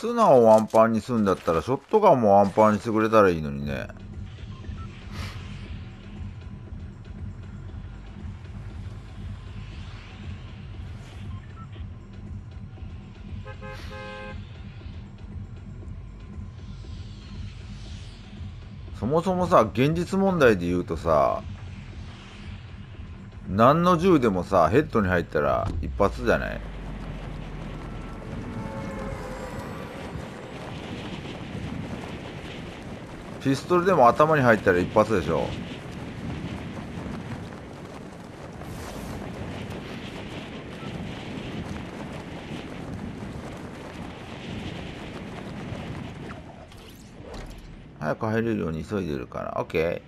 素直をワンパンにするんだったら、ショットガンもワンパンにしてくれたらいいのにね。そもそもさ、現実問題で言うとさ、何の銃でもさ、ヘッドに入ったら一発じゃない？ピストルでも頭に入ったら一発でしょ。早く入れるように急いでるから。OK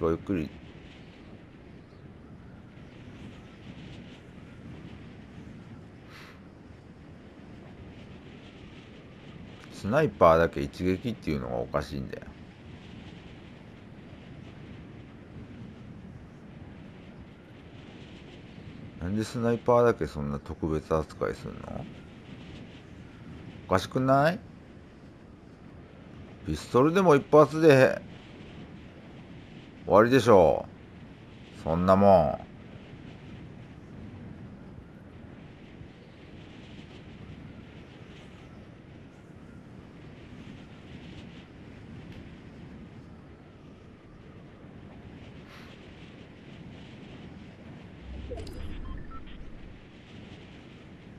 ごゆっくり。スナイパーだけ一撃っていうのがおかしいんだよ。なんでスナイパーだけそんな特別扱いするの？おかしくない？ピストルでも一発で終わりでしょう。そんなもん。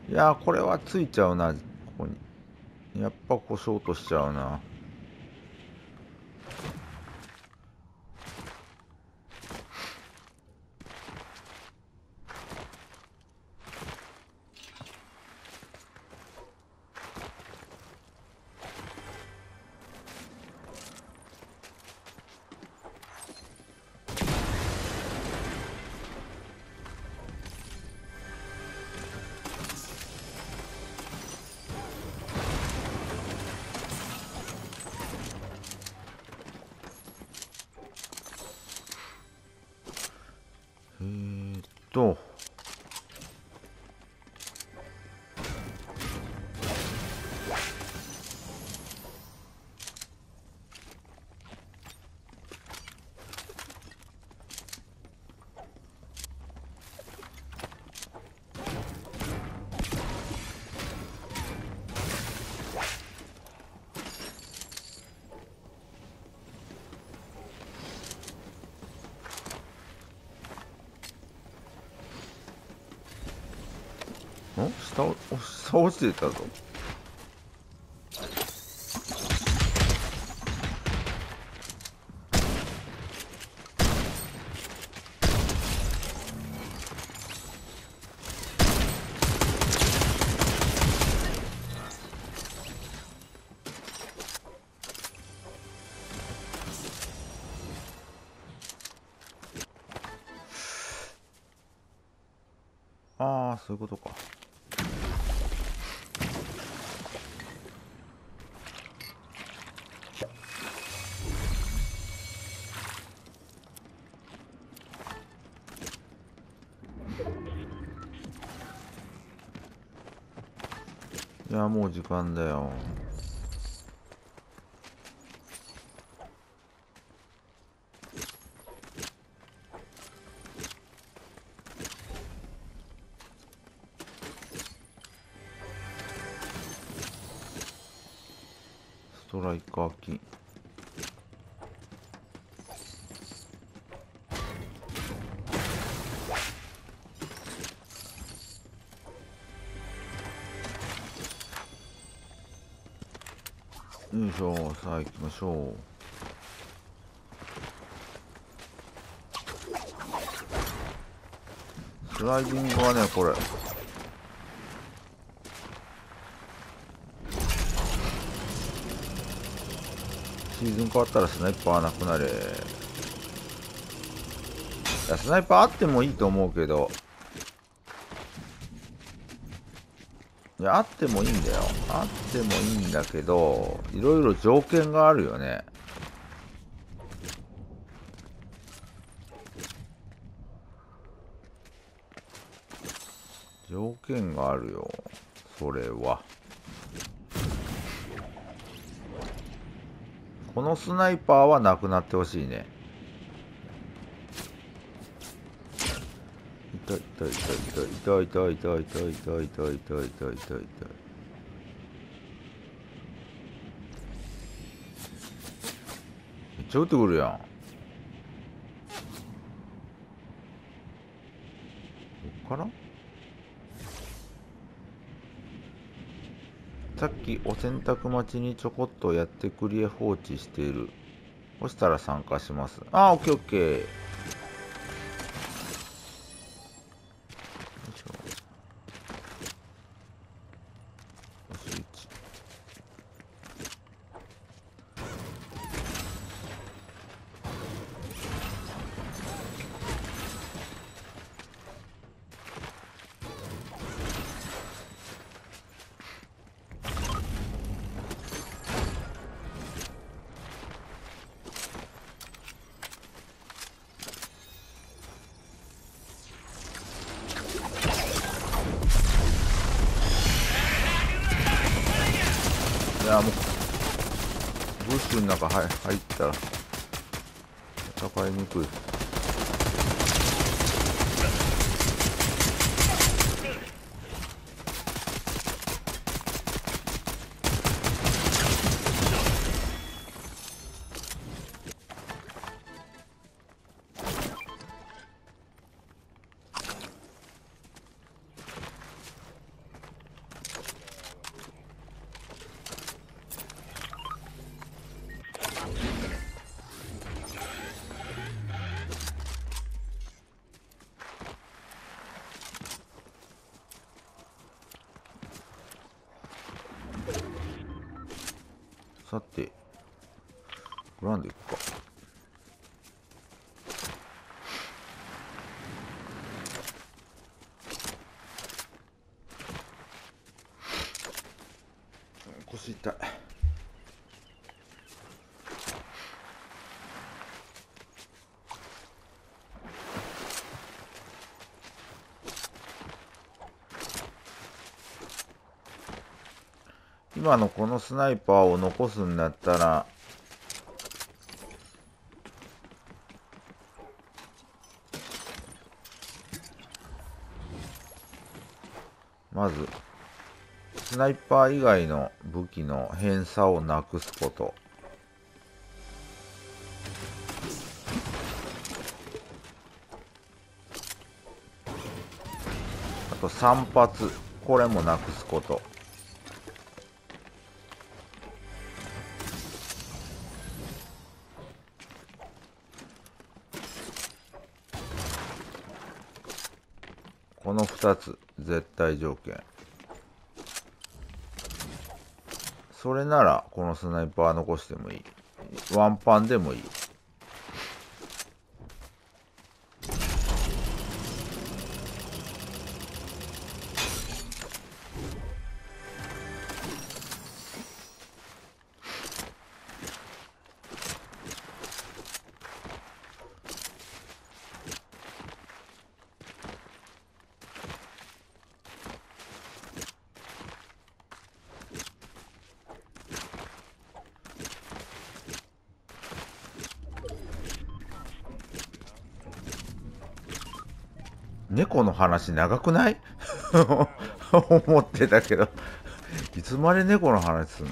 いやこれはついちゃうなここに。やっぱ故障としちゃうな。下お下落ちてたぞ。ああそういうことか。もう時間だよ。ストライカーキしょさあ行きましょう。スライディングはねこれ。シーズン変わったらスナイパーなくなれ。いやスナイパーあってもいいと思うけど。いやあってもいいんだよ。あってもいいんだけどいろいろ条件があるよね。条件があるよそれは。このスナイパーはなくなってほしいね。痛い痛い痛い痛い痛い痛い痛い痛い痛い痛い痛い痛い痛い痛いめっちゃ撃ってくるやんどっからさっきお洗濯待ちにちょこっとやってくりへ放置している。そしたら参加します。あ、オッケーオッケー。戦いにく。い腰痛い。今のこのスナイパーを残すんだったらまずスナイパー以外の武器の偏差をなくすこと。あと3発これもなくすこと。この2つ絶対条件。それならこのスナイパー残してもいい。ワンパンでもいい。猫の話長くない？思ってたけど。いつまで猫の話すんの？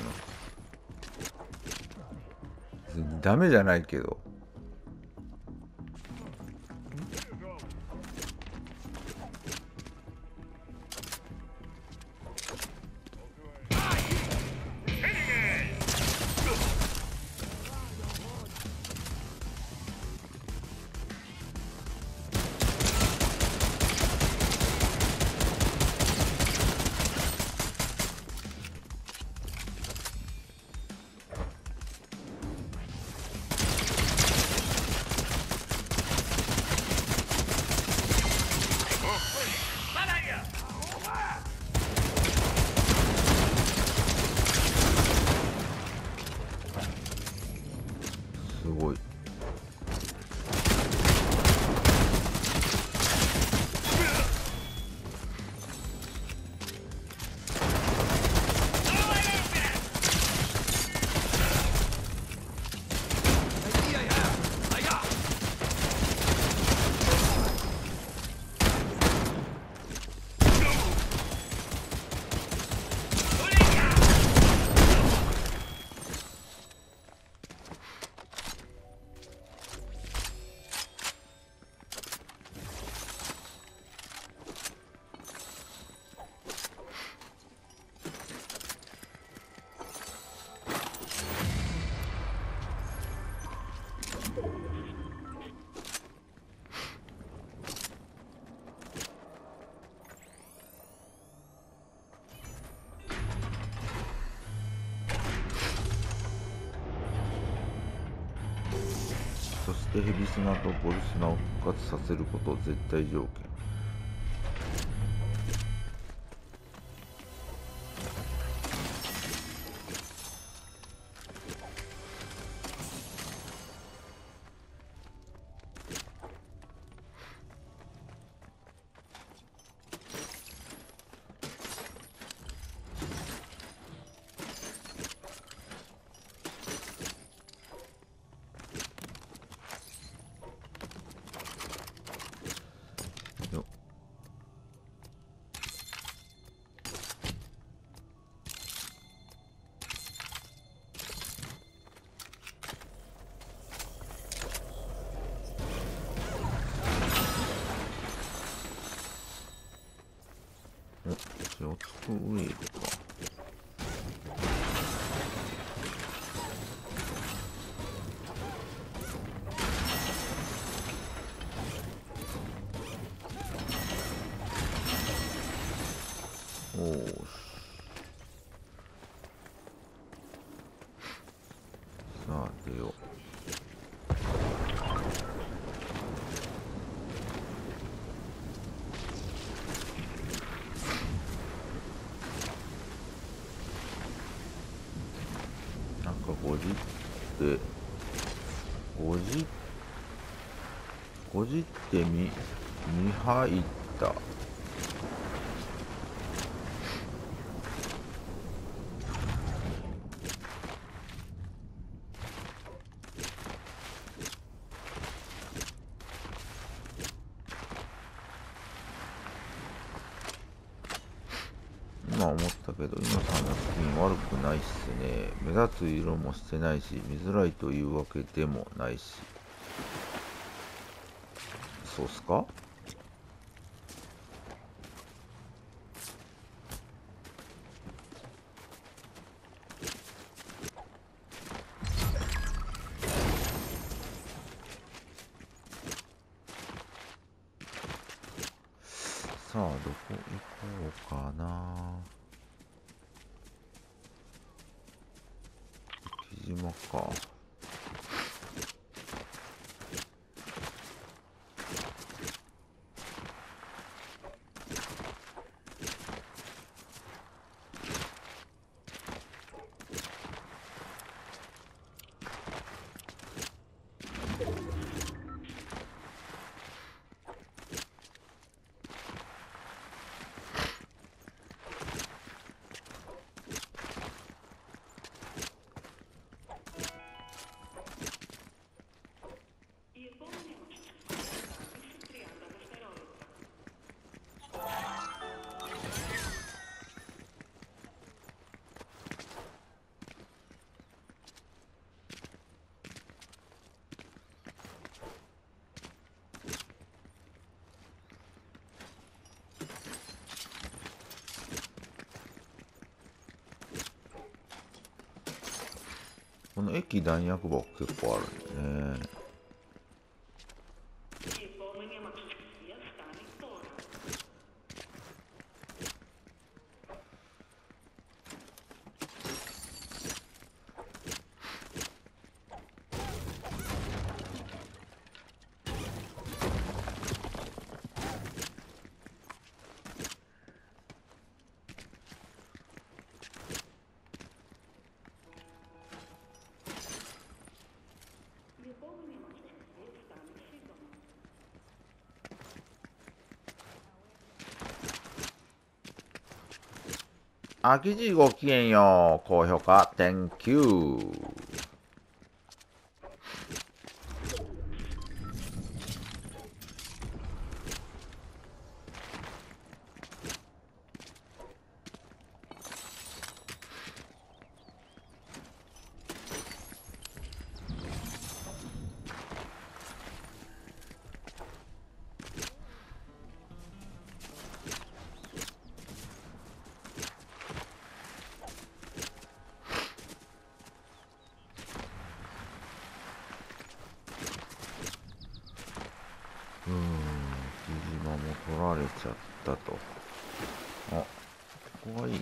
ダメじゃないけど。してヘビ砂とボル砂を復活させること絶対条件てみ見入った。今思ったけど今さんのスキン悪くないっすね。目立つ色もしてないし見づらいというわけでもないし。そうっすかさあどこ行こうかな木島かこの駅弾薬箱結構あるんでね。あきじごきげんよう。高評価、Thank you。あここいいね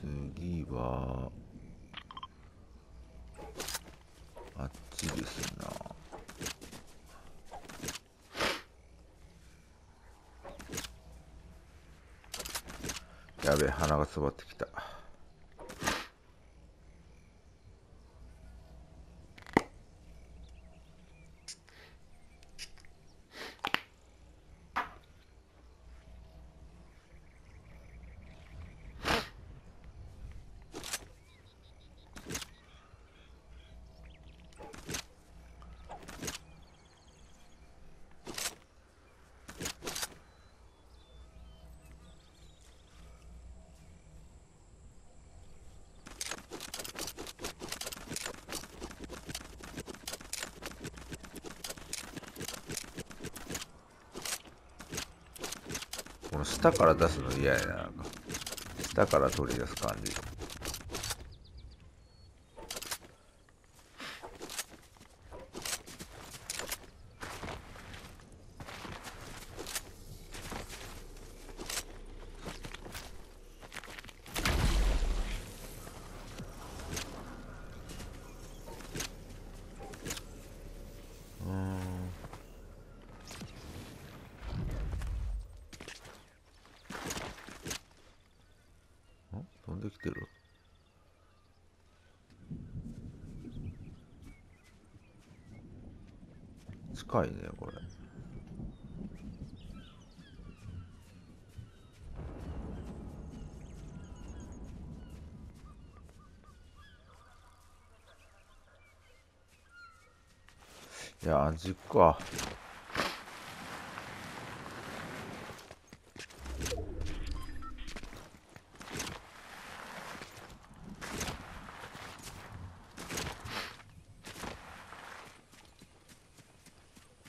次はあっちですなやべえ鼻が詰まってきた。の下から出すの嫌やな。下から取り出す感じ。近いねこれ。いや味か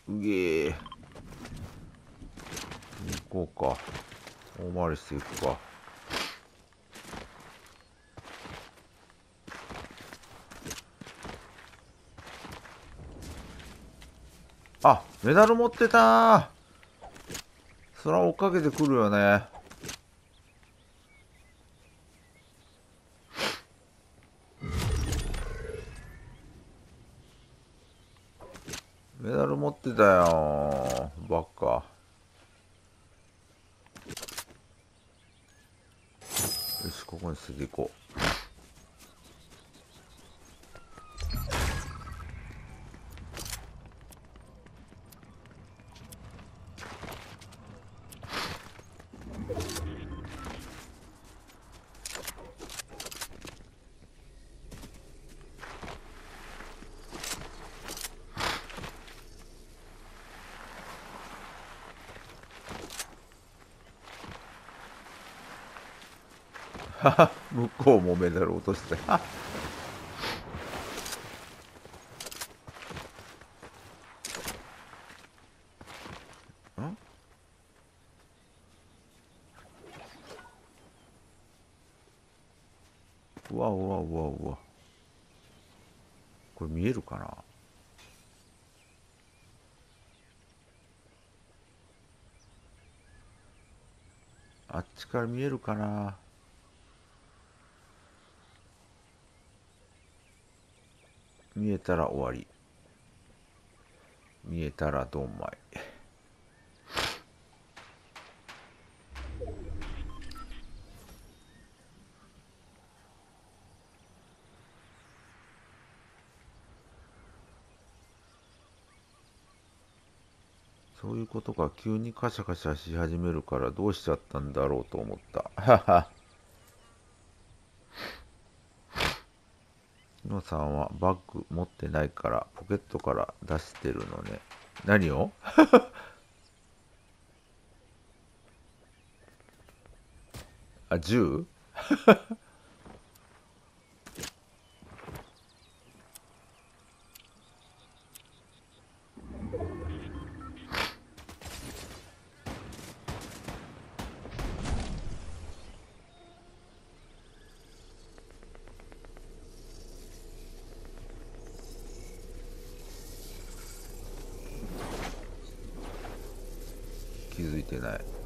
うげえ行こうか大回りしていくかあメダル持ってた。そら追っかけてくるよね。メダル持ってたよばっかよしここに捨てていこう 向こうもメダル落として。た んうわうわうわうわ。これ見えるかな？あっちから見えるかな？見えたら終わり。見えたらドンマイそういうことか急にカシャカシャし始めるからどうしちゃったんだろうと思った。はは。のさんはバッグ持ってないからポケットから出してるのね。何を？あ銃？てない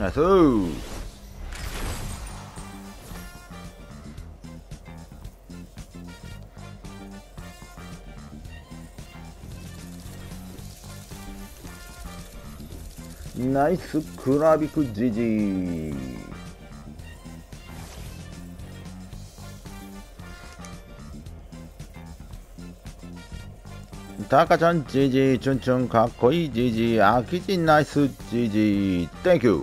ナイスナイスクラビクジジタカちゃんジジチュンチュンかっこいいジジアキジナイスジジ Thank you.